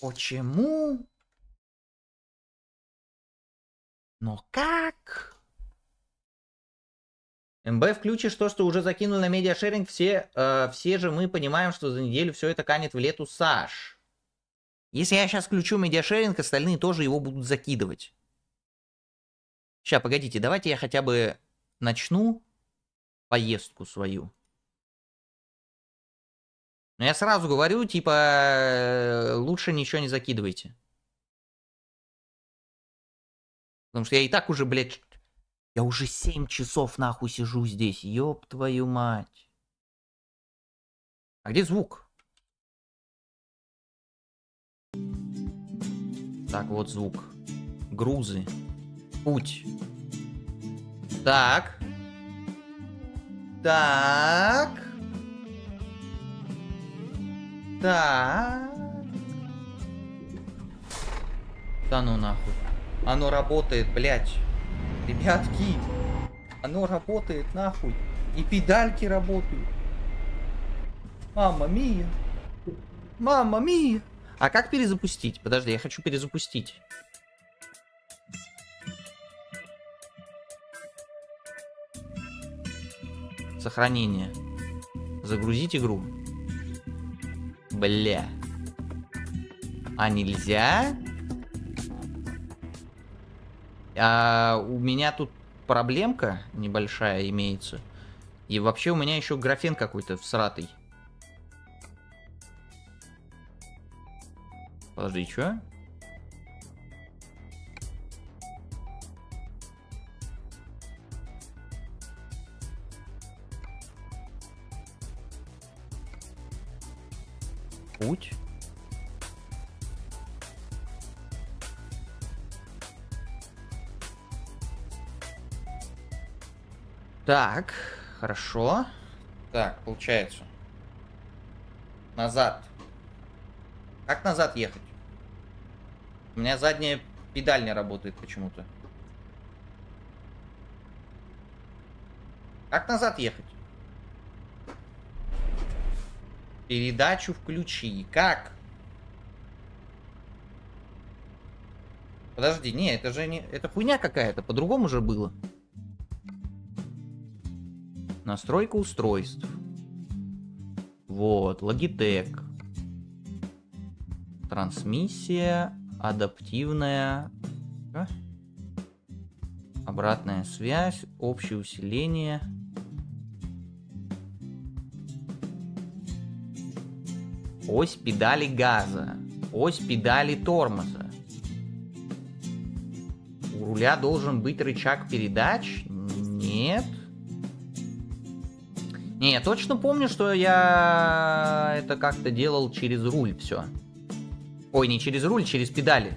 Почему? Но как? МБ включишь то, что уже закинули на медиашеринг, все, э, все же мы понимаем, что за неделю все это канет в лету Саш. Если я сейчас включу медиашеринг, остальные тоже его будут закидывать. Сейчас, погодите, давайте я хотя бы начну поездку свою. Но я сразу говорю, типа, э, лучше ничего не закидывайте. Потому что я и так уже, блядь, я уже 7 часов нахуй сижу здесь, ёб твою мать. А где звук? Так, вот звук. Грузы. Путь. Так. Так. Так. Да ну нахуй. Оно работает, блядь. Ребятки. Оно работает, нахуй. И педальки работают. Мама мия. Мама мия. А как перезапустить? Подожди, я хочу перезапустить. Сохранение. Загрузить игру. Бля. А нельзя? А у меня тут проблемка небольшая имеется. И вообще у меня еще графен какой-то всратый. Подожди, что? Путь. Так, хорошо. Так, получается. Назад. Как назад ехать? У меня задняя педаль не работает почему-то. Как назад ехать? Передачу включи. Как? Подожди, не, это же не... Это хуйня какая-то, по-другому же было. Настройка устройств. Вот, Logitech. Трансмиссия, адаптивная. Обратная связь, общее усиление. Ось педали газа. Ось педали тормоза. У руля должен быть рычаг передач? Нет. Не, я точно помню, что я это как-то делал через руль все. Ой, не через руль, через педали.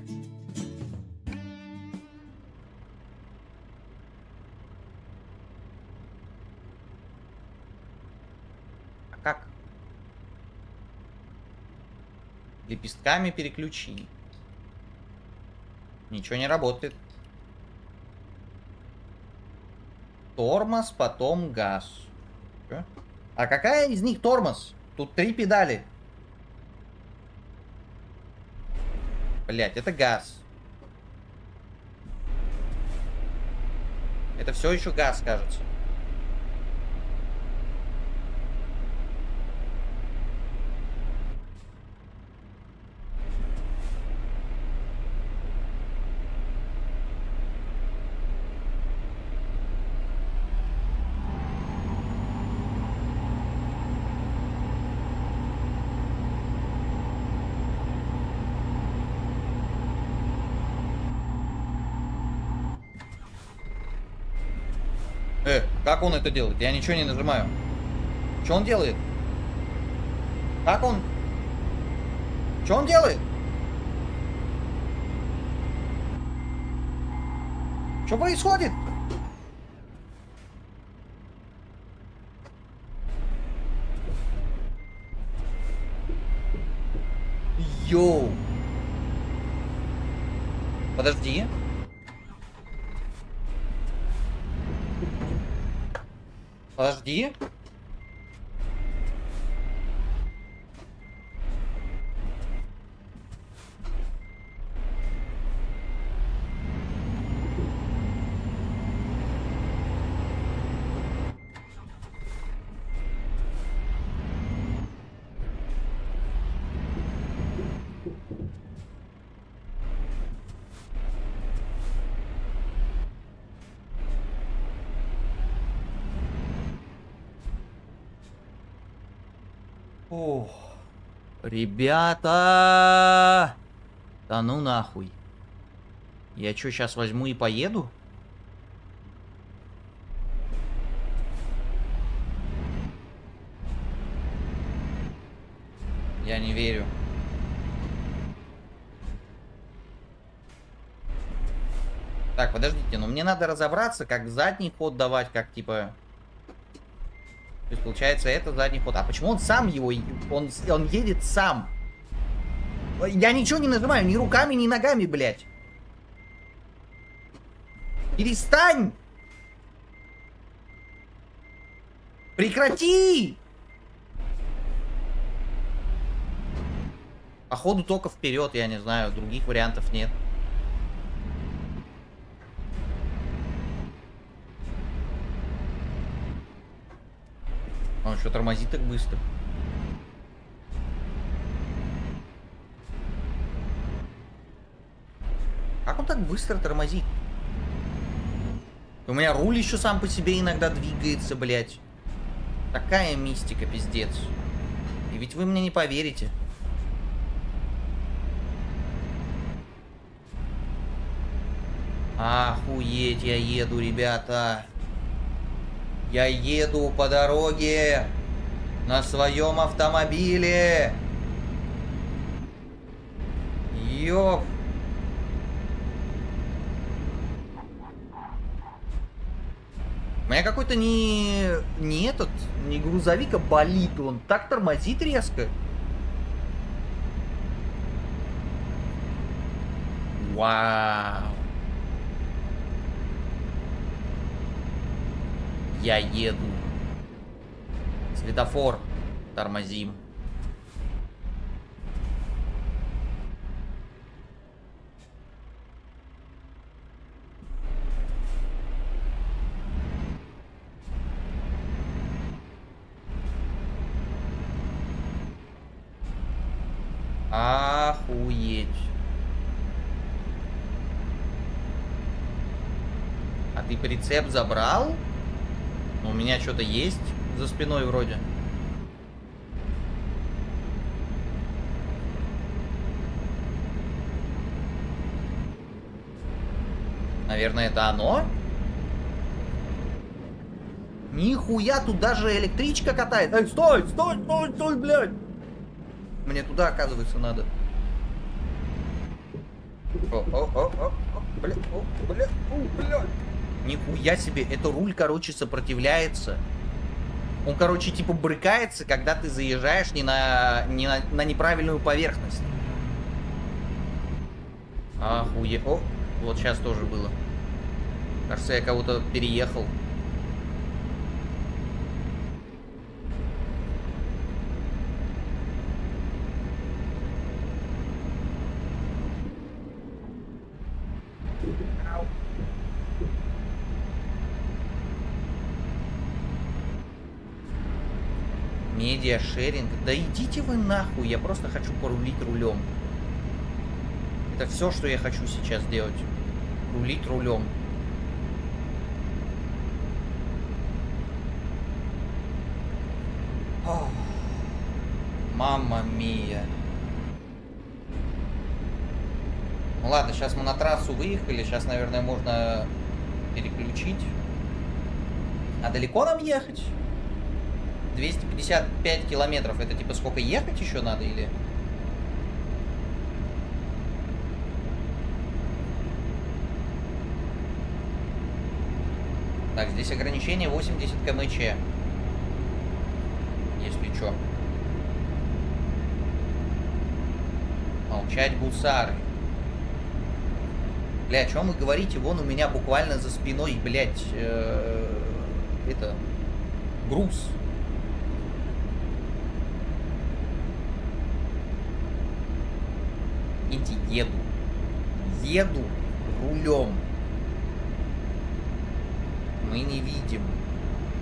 Лепестками переключи. Ничего не работает. Тормоз, потом газ. А какая из них тормоз? Тут три педали. Блять, это газ. Это все еще газ, кажется. Э, как он это делает? Я ничего не нажимаю. Что он делает? Как он? Что он делает? Что происходит? Йоу. Подожди. Подожди. Ребята! Да ну нахуй. Я что, сейчас возьму и поеду? Я не верю. Так, подождите, но мне надо разобраться, как задний ход давать, как типа... То есть, получается, это задний ход. А почему он сам его... Он, он едет сам? Я ничего не нажимаю, ни руками, ни ногами, блядь. Перестань! Прекрати! Походу только вперед, я не знаю, других вариантов нет. Он что тормозит так быстро? Как он так быстро тормозит? У меня руль еще сам по себе иногда двигается, блядь. Такая мистика, пиздец. И ведь вы мне не поверите. Охуеть, я еду, ребята. Я еду по дороге на своем автомобиле. Ёп. У меня какой-то не... не этот, не грузовик, а болит. Он так тормозит резко. Вау. Я еду. Светофор. Тормозим. Охуеть. А ты прицеп забрал? Ну, у меня что-то есть за спиной вроде. Наверное, это оно? Нихуя, тут даже электричка катает. Эй, стой, стой, стой, стой, блядь. Мне туда, оказывается, надо. О, о, о, о, о, бля, о, бля, о, бля. Нихуя себе, это руль, короче, сопротивляется. Он, короче, типа брыкается, когда ты заезжаешь не на, не на, на неправильную поверхность. Охуе... О, вот сейчас тоже было. Кажется, я кого-то переехал. Медиашеринг. Да идите вы нахуй, я просто хочу порулить рулем. Это все, что я хочу сейчас делать. Рулить рулем. Мама мия. Ну ладно, сейчас мы на трассу выехали. Сейчас, наверное, можно переключить. А далеко нам ехать? 255 километров. Это типа сколько ехать еще надо или... Так, здесь ограничение 80 кмч. Если что. Молчать гусары. Бля, о чем вы говорите? Вон у меня буквально за спиной, блядь, э это груз. Еду. Еду рулем. Мы не видим.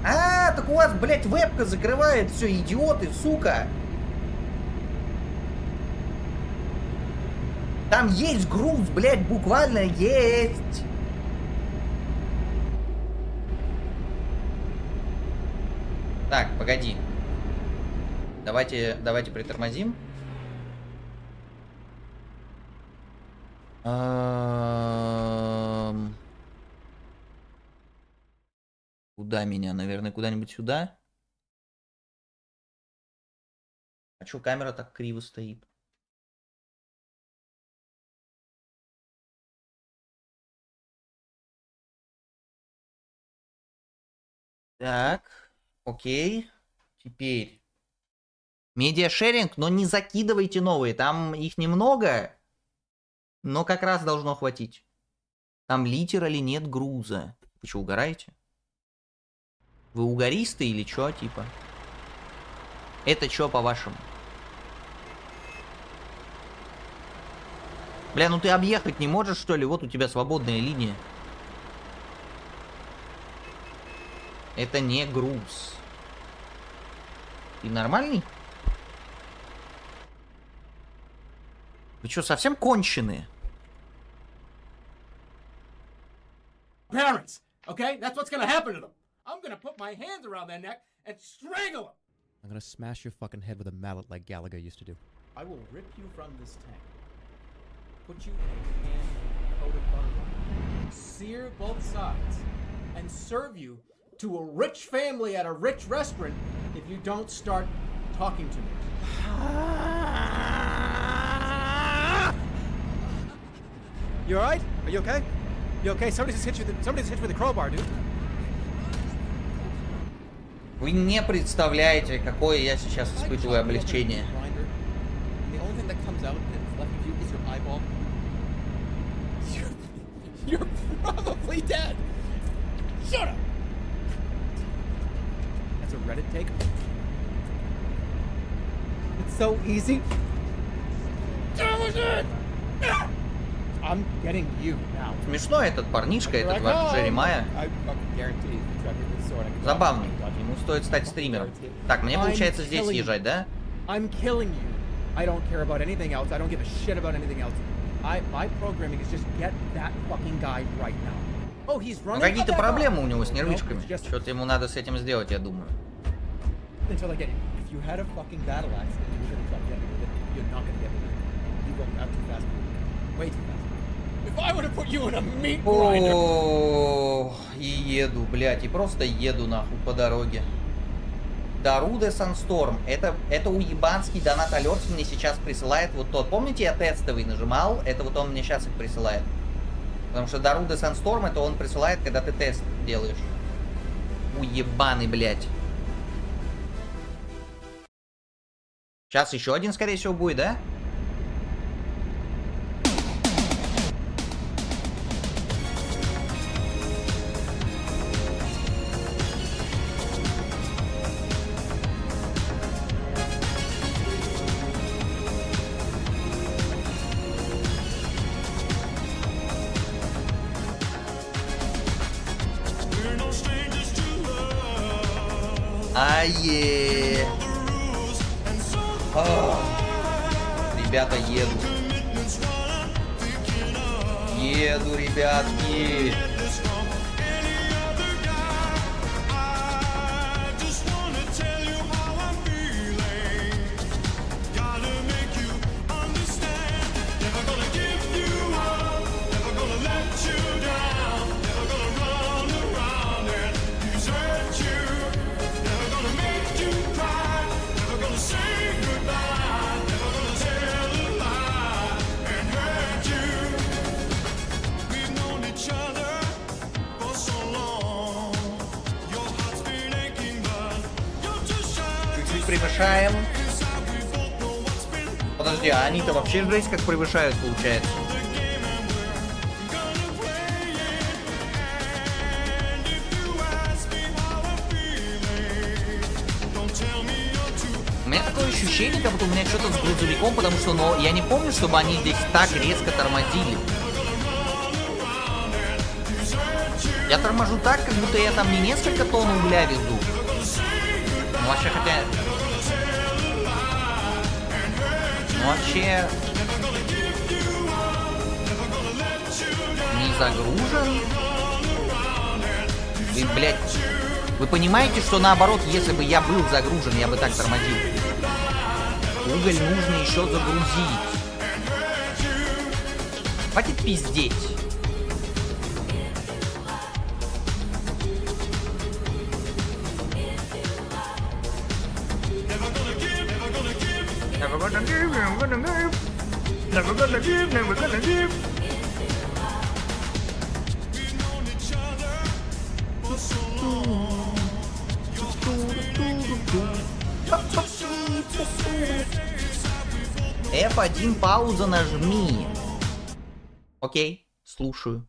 А, так у вас, блядь, вебка закрывает все, идиоты, сука. Там есть груз, блядь, буквально есть. Так, погоди. Давайте, давайте притормозим. Куда меня? Наверное, куда-нибудь сюда? А чё камера так криво стоит? Так, окей. Теперь. Медиашеринг, но не закидывайте новые. Там их немного, но как раз должно хватить. Там литера ли нет груза. Вы что, угораете? Вы угористы или что, типа? Это что, по-вашему? Бля, ну ты объехать не можешь, что ли? Вот у тебя свободная линия. Это не груз. Ты нормальный? Вы что, совсем конченые? Parents, okay? That's what's gonna happen to them. I'm gonna put my hands around their neck and strangle them. I'm gonna smash your fucking head with a mallet like Gallagher used to do. I will rip you from this tank, put you in a pan coated butter, sear both sides, and serve you to a rich family at a rich restaurant if you don't start talking to me. You alright? Are you okay? You okay? Somebody just hit you. With the, somebody just hit you with a crowbar, dude. Вы не представляете, какое я сейчас испытываю облегчение. Grinder, and the only thing that comes out that's left of you is your eyeball. You're, you're probably dead. Shut up. That's a Reddit take. It's so easy. I'm getting you now. Смешно этот парнишка, этот ваш oh, Джеремая. Забавный. Ему стоит стать стримером. Так, мне получается здесь съезжать, да? I don't care about anything else. I don't give a shit about anything else. I my programming is just get that fucking guy right now. Oh, he's Ну, running. какие-то проблемы у него с нервишками. Что-то ему надо с этим сделать, я думаю. until I get. If you had a fucking battle axe and you were gonna try to get it, you're not gonna get it. You go out too fast. Way too fast. О, и еду, блядь, и просто еду нахуй по дороге. Даруде Сансторм. Это, это уебанский донат алерт мне сейчас присылает вот тот. Помните, я тестовый нажимал? Это вот он мне сейчас их присылает. Потому что Даруде Сансторм это он присылает, когда ты тест делаешь. Уебаный, блядь. Сейчас еще один, скорее всего, будет, да? Ае. Ребята, еду. Еду, ребятки. Превышаем. Подожди, а они-то вообще жесть как превышают, получается. У меня такое ощущение, как будто у меня что-то с грузовиком, потому что но я не помню, чтобы они здесь так резко тормозили. Я торможу так, как будто я там не несколько тонн угля везу. Ну вообще хотя... вообще... Не загружен. Вы, блядь... Вы понимаете, что наоборот, если бы я был загружен, я бы так тормозил? Уголь нужно еще загрузить. Хватит пиздеть. Give, never gonna give. Never gonna give, never gonna give. F1 пауза нажми. Окей, слушаю.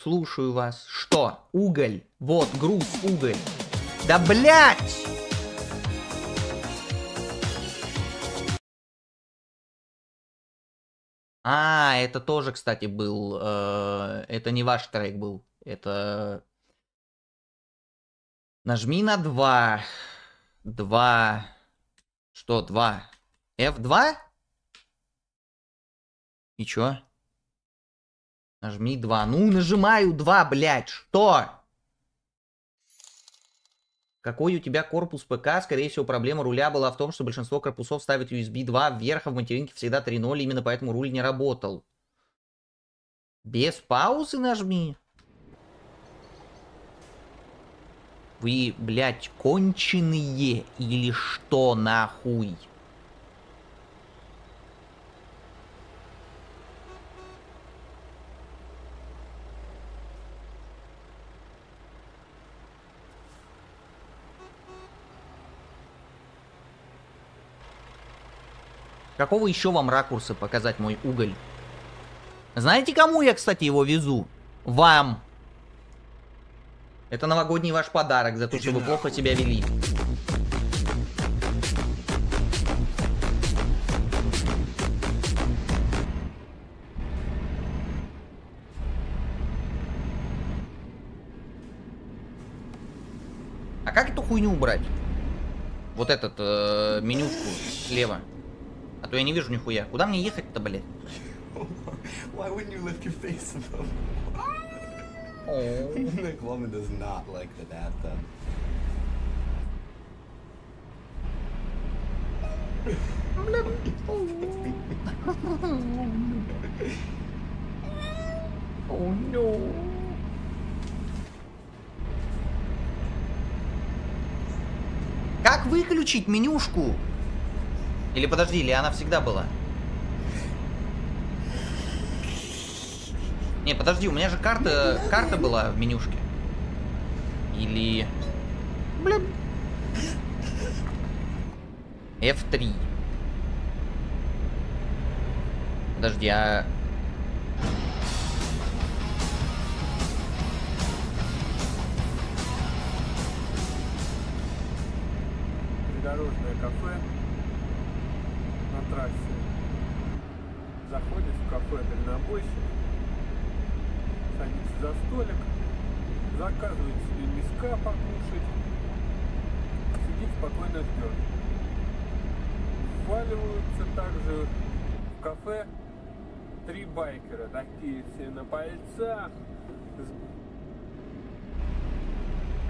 Слушаю вас. Что? Уголь. Вот, груз, уголь. Да блять! А, это тоже, кстати, был. э, это не ваш трек был. Это. Нажми на 2. 2. Что, 2? F2? И чё? Нажми 2. Ну, нажимаю 2, блядь. Что? Какой у тебя корпус ПК? Скорее всего, проблема руля была в том, что большинство корпусов ставят USB 2 вверх, а в материнке всегда 3.0, именно поэтому руль не работал. Без паузы нажми. Вы, блядь, конченые или что нахуй? Какого еще вам ракурса показать мой уголь? Знаете, кому я, кстати, его везу? Вам. Это новогодний ваш подарок за то, что вы плохо себя вели. А как эту хуйню убрать? Вот этот э, менюшку слева. А то я не вижу нихуя. Куда мне ехать-то, блядь? Why wouldn't you lift your face above? Nick woman does not like the bathtub. Oh no. Как выключить менюшку? Или подожди, или она всегда была? Не, подожди, у меня же карта, карта была в менюшке. Или... Блин. F3. Подожди, а... придорожное кафе трассе. Заходит в кафе дальнобойщик, садится за столик, заказывает себе миска покушать, сидит спокойно ждет. Вваливаются также в кафе три байкера, такие все на пальцах,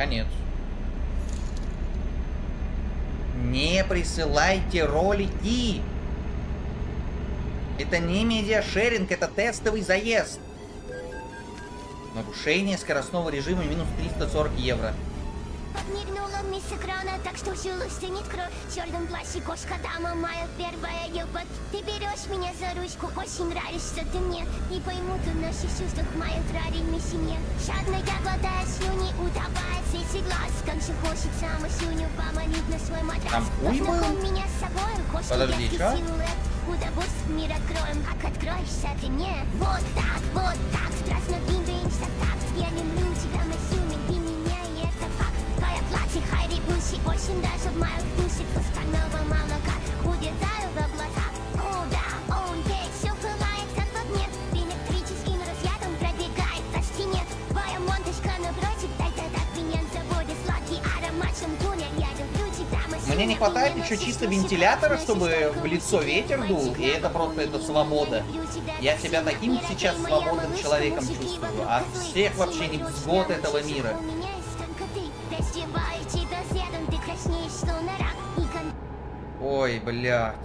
Конец. Не присылайте ролики. Это не медиашеринг, это тестовый заезд. Нарушение скоростного режима минус 340 евро. Подмигнула мисс экрана, так что жилась тянет кровь В черном плаще кошка дама, моя первая любовь Ты берешь меня за ручку, очень нравишься ты мне. Не пойму ты в наших чувствах, в моей трариной семье Жадно я глотаю слюни, утопая в свете глаз Как же хочется слюню поманить на свой матрас. Там? Познакомь меня с собой, Подожди, яркий Куда пусть мир откроем, как откроешься ты мне? Вот так, вот так, страстно двигаемся так. Я люблю тебя, Масюми, ты меня, и это факт. Твоя платье, хайри, буси, очень даже в моих вкусе Пусканного молока, улетаю в Мне не хватает еще чисто вентилятора, чтобы в лицо ветер дул, и это просто это свобода. Я себя таким сейчас свободным человеком чувствую, а всех вообще невзгод этого мира. Ой, блядь.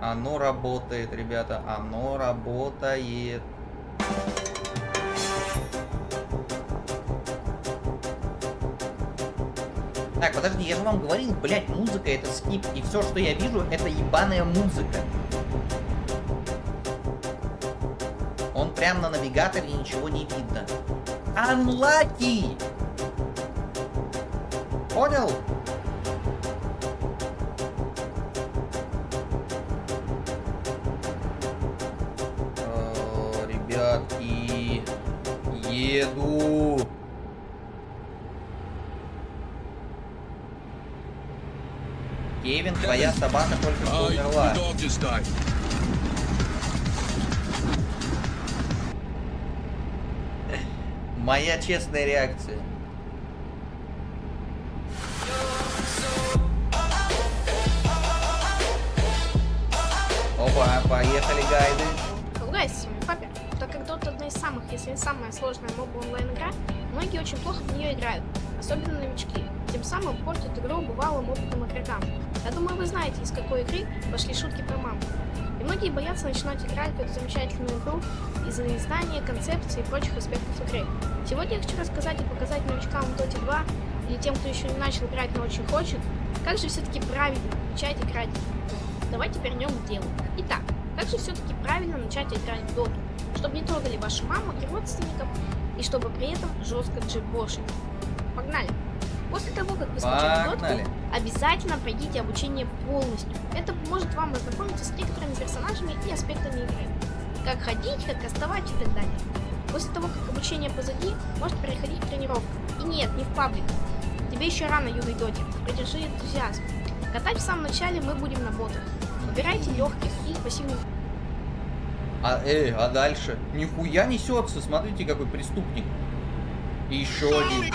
Оно работает, ребята. Оно работает. Так, подожди, я же вам говорил, блядь, музыка это скип, и все, что я вижу, это ебаная музыка. Он прям на навигаторе ничего не видно. Unlucky! Понял? Твоя собака только что умерла. Моя честная реакция. Опа, поехали гайды. Ругайся, папе. Так как Dota одна из самых, если не самая сложная моба онлайн игра, многие очень плохо в нее играют, особенно новички. Тем самым портят игру бывалым опытным игрокам. Я думаю, вы знаете, из какой игры пошли шутки про маму. И многие боятся начинать играть в эту замечательную игру из-за издания, концепции и прочих аспектов игры. Сегодня я хочу рассказать и показать новичкам в Dota 2 или тем, кто еще не начал играть, но очень хочет, как же все-таки правильно начать играть в Dota. Давайте перейдем к делу. Итак, как же все-таки правильно начать играть в доту, чтобы не трогали вашу маму и родственников, и чтобы при этом жестко джибошить. Погнали! После того, как вы скачали Погнали. Обязательно пройдите обучение полностью. Это поможет вам ознакомиться с некоторыми персонажами и аспектами игры. Как ходить, как кастовать и так далее. После того, как обучение позади, можете переходить к тренировкам. И нет, не в паблик. Тебе еще рано, юный доте. Придержи энтузиазм. Катать в самом начале мы будем на ботах. Выбирайте легких и пассивных А, э, а дальше? Нихуя несется, смотрите, какой преступник. И еще один.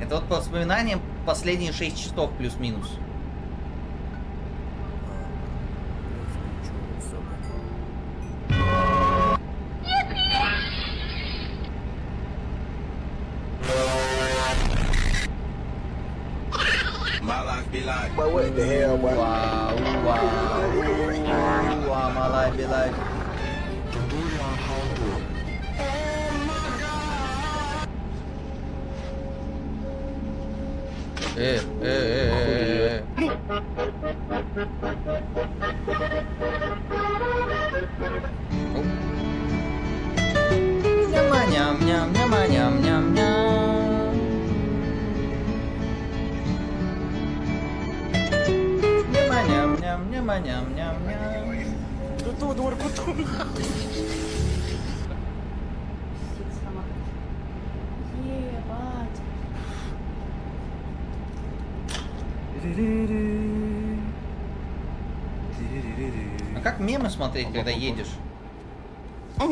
Это вот по воспоминаниям последние 6 часов плюс-минус. Вау, вау, вау, малай, белай. Э, э, э, э, э. Оп. Няма, ням, ням, няма, ням, ням, ням. Ням, ням, ням, ням, ням. А как мемы смотреть, когда едешь? О,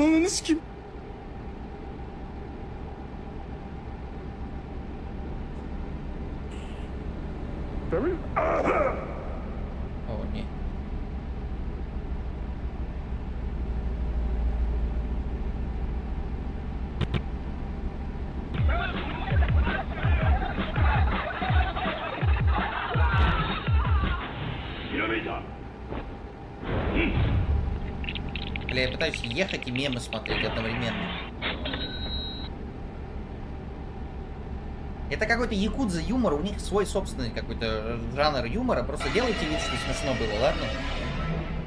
пытаюсь ехать и мемы смотреть одновременно. Это какой-то якудза юмор, у них свой собственный какой-то жанр юмора. Просто делайте вид, что смешно было, ладно?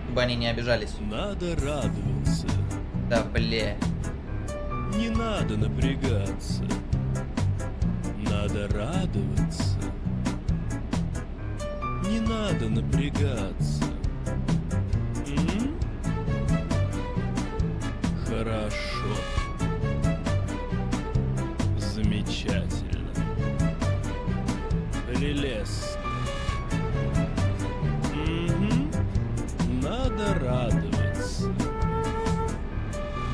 Чтобы они не обижались. Надо радоваться, Да, бля. не надо напрягаться. Надо радоваться, не надо напрягаться. Хорошо. Замечательно. Прелестно. Угу. Надо радоваться.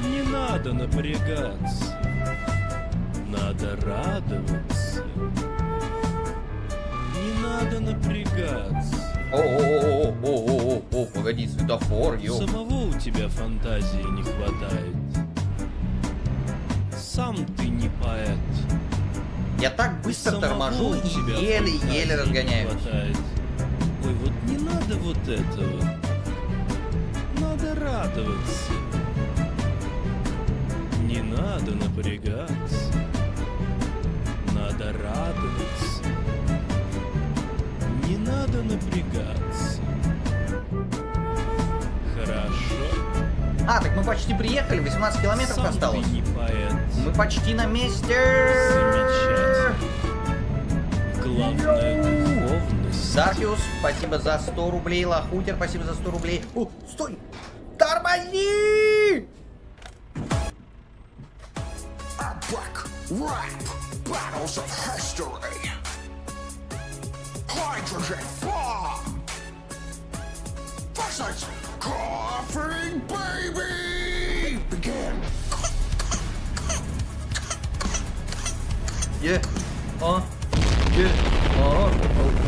Не надо напрягаться. Надо радоваться. Надо напрягаться. О-о-о-о-о-о-о, погоди, светофор, ё. Самого у тебя фантазии не хватает. Сам ты не поэт. Я так быстро Самого торможу и еле-еле разгоняюсь. хватает. Ой, вот не надо вот этого. Надо радоваться. Не надо напрягаться. Надо радоваться. Не надо напрягаться. Хорошо. А, так мы почти приехали, 18 километров Сам осталось. не поэт. Мы почти на месте. Замечательно. Главное духовность. Даркиус, спасибо за 100 рублей. Лохутер, спасибо за 100 рублей. О, стой! Тормози! Epic rap battles of history. hydrogen bomb! Versus Coughing Baby! Begin! Yeah, uh, yeah, uh, oh.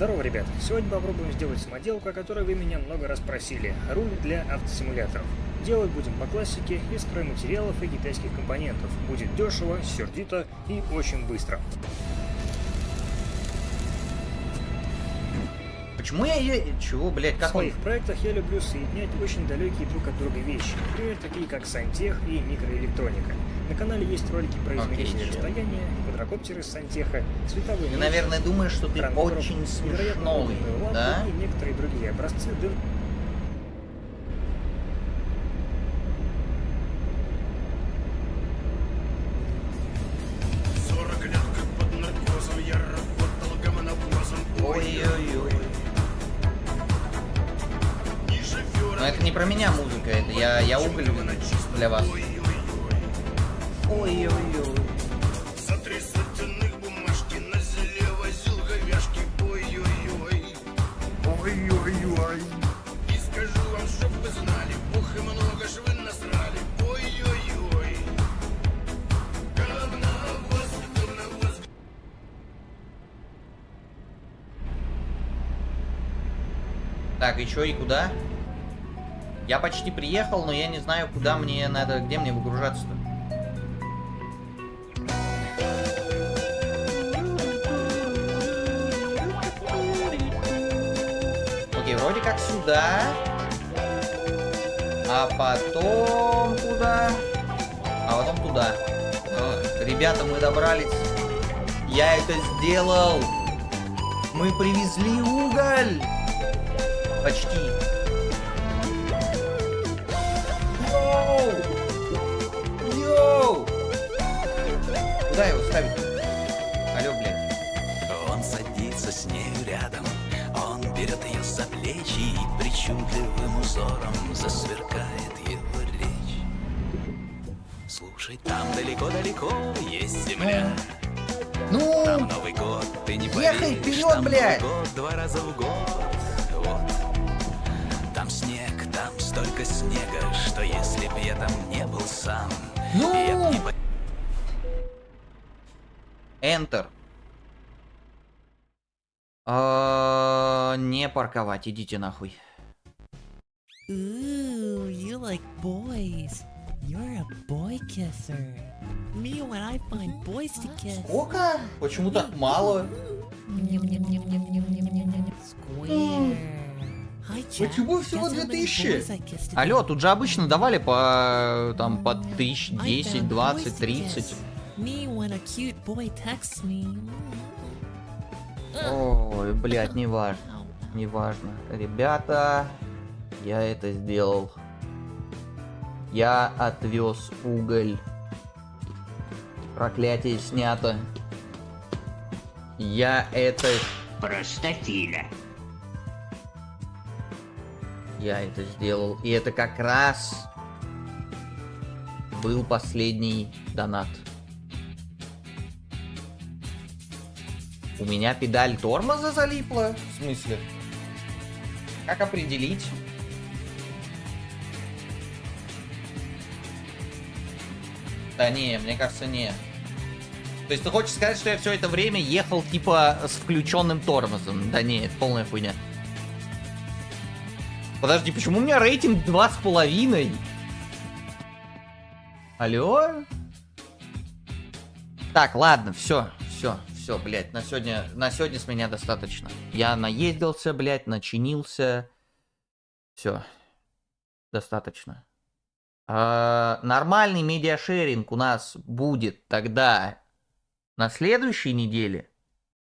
Здорово, ребят! Сегодня попробуем сделать самоделку, о которой вы меня много раз просили. Руль для автосимуляторов. Делать будем по классике из стройматериалов и китайских компонентов. Будет дешево, сердито и очень быстро. Почему я е... Чего, блядь, В как он... своих проектах я люблю соединять очень далекие друг от друга вещи, например, такие как сантех и микроэлектроника. На канале есть ролики про измерение расстояния, квадрокоптеры с сантеха, световые Ты, наверное, думаешь, что ты очень смешной, да? и некоторые другие образцы дым Так, и куда? Я почти приехал, но я не знаю, куда мне надо, где мне выгружаться-то. Окей, вроде как сюда. А потом куда? А потом туда. Ребята, мы добрались. Я это сделал. Мы привезли уголь. Почти. Йоу! Йоу! Куда его ставить? Алло, блядь. Он садится с нею рядом, он берет ее за плечи и причудливым узором засверкает его речь. Слушай, там далеко-далеко есть земля. Ну, Там Новый год, ты не ехай поверишь, вперед, там блядь! Новый год два раза в год. Снега, что если б я там не был сам, Ну! я б не по- Enter. А, не парковать, идите нахуй. Ooh, you like boys. You're a boy kisser. Me when I find boys to kiss. Сколько? Почему так мало? Square. Почему всего how many 2000? boys I kissed today? Алло, тут же обычно давали по там по тысяч, I 10, found 20, boys to 30. kiss. Me when a cute boy texts me. Ой, блядь, неважно. Неважно. Ребята, я это сделал. Я отвез уголь. Проклятие снято. Я это... Простофиля. Я это сделал. И это как раз был последний донат. У меня педаль тормоза залипла? В смысле? Как определить? Да не, мне кажется, не. То есть ты хочешь сказать, что я все это время ехал типа с включенным тормозом? Да не, это полная хуйня. Подожди, почему у меня рейтинг два с половиной? Алло? Так, ладно, все, все, все, блядь, на сегодня, на сегодня с меня достаточно. Я наездился, блядь, начинился. Все, достаточно. А, нормальный медиашеринг у нас будет тогда на следующей неделе.